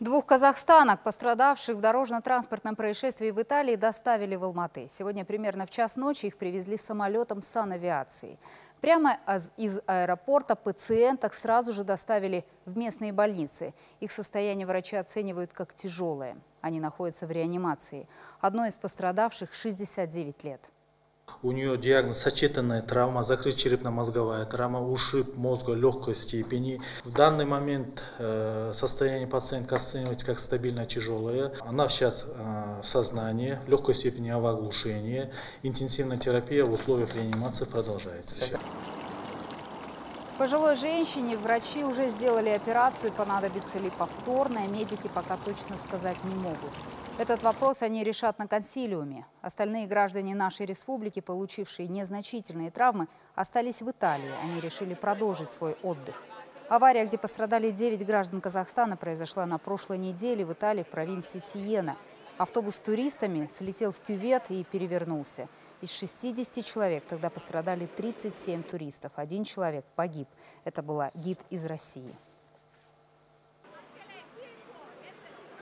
Двух казахстанок, пострадавших в дорожно-транспортном происшествии в Италии, доставили в Алматы. Сегодня примерно в час ночи их привезли самолетом санавиации. Прямо из аэропорта пациенток сразу же доставили в местные больницы. Их состояние врачи оценивают как тяжелое. Они находятся в реанимации. Одной из пострадавших 69 лет. У нее диагноз сочетанная травма, закрыта черепно-мозговая травма, ушиб мозга легкой степени. В данный момент э, состояние пациентка оценивается как стабильно тяжелое. Она сейчас э, в сознании, в легкой степени овоглушения. Интенсивная терапия в условиях реанимации продолжается. Пожилой женщине врачи уже сделали операцию, понадобится ли повторная, медики пока точно сказать не могут. Этот вопрос они решат на консилиуме. Остальные граждане нашей республики, получившие незначительные травмы, остались в Италии. Они решили продолжить свой отдых. Авария, где пострадали 9 граждан Казахстана, произошла на прошлой неделе в Италии, в провинции Сиена. Автобус с туристами слетел в кювет и перевернулся. Из 60 человек тогда пострадали 37 туристов. Один человек погиб. Это была гид из России.